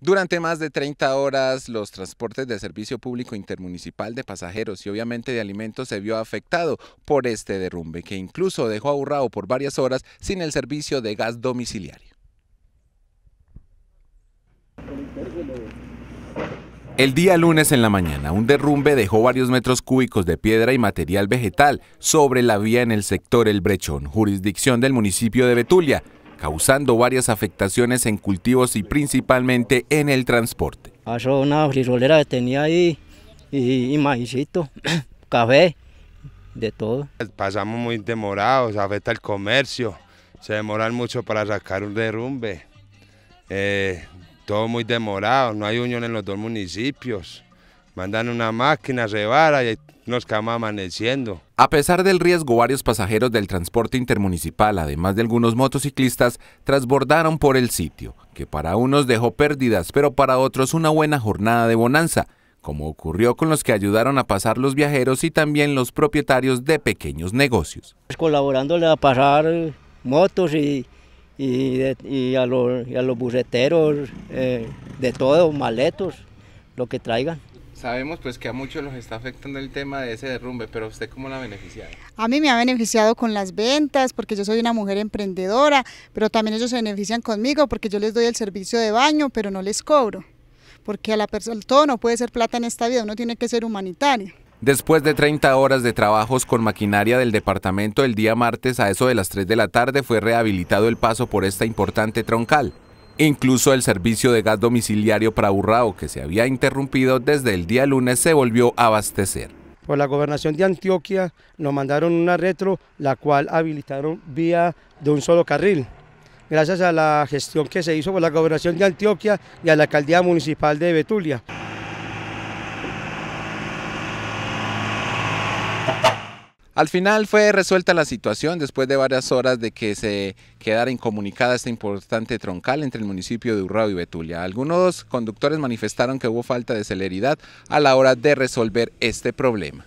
Durante más de 30 horas, los transportes de servicio público intermunicipal de pasajeros y obviamente de alimentos se vio afectado por este derrumbe, que incluso dejó a por varias horas sin el servicio de gas domiciliario. El día lunes en la mañana, un derrumbe dejó varios metros cúbicos de piedra y material vegetal sobre la vía en el sector El Brechón, jurisdicción del municipio de Betulia, causando varias afectaciones en cultivos y principalmente en el transporte. Pasó una frisolera que tenía ahí y, y maicito, café, de todo. Pasamos muy demorados, afecta el comercio, se demoran mucho para sacar un derrumbe. Eh, todo muy demorado, no hay unión en los dos municipios. Mandan una máquina, se vara y nos quedamos amaneciendo. A pesar del riesgo, varios pasajeros del transporte intermunicipal, además de algunos motociclistas, transbordaron por el sitio, que para unos dejó pérdidas, pero para otros una buena jornada de bonanza, como ocurrió con los que ayudaron a pasar los viajeros y también los propietarios de pequeños negocios. Colaborándole a pasar motos y y, a, los, y a los buceteros, eh, de todo, maletos, lo que traigan. Sabemos pues que a muchos los está afectando el tema de ese derrumbe, pero ¿usted cómo la ha beneficiado? A mí me ha beneficiado con las ventas, porque yo soy una mujer emprendedora, pero también ellos se benefician conmigo porque yo les doy el servicio de baño, pero no les cobro, porque a la persona todo no puede ser plata en esta vida, uno tiene que ser humanitario. Después de 30 horas de trabajos con maquinaria del departamento, el día martes a eso de las 3 de la tarde fue rehabilitado el paso por esta importante troncal. Incluso el servicio de gas domiciliario para Urrao, que se había interrumpido desde el día lunes, se volvió a abastecer. Por la gobernación de Antioquia nos mandaron una retro, la cual habilitaron vía de un solo carril. Gracias a la gestión que se hizo por la gobernación de Antioquia y a la alcaldía municipal de Betulia. Al final fue resuelta la situación después de varias horas de que se quedara incomunicada esta importante troncal entre el municipio de Urrao y Betulia. Algunos conductores manifestaron que hubo falta de celeridad a la hora de resolver este problema.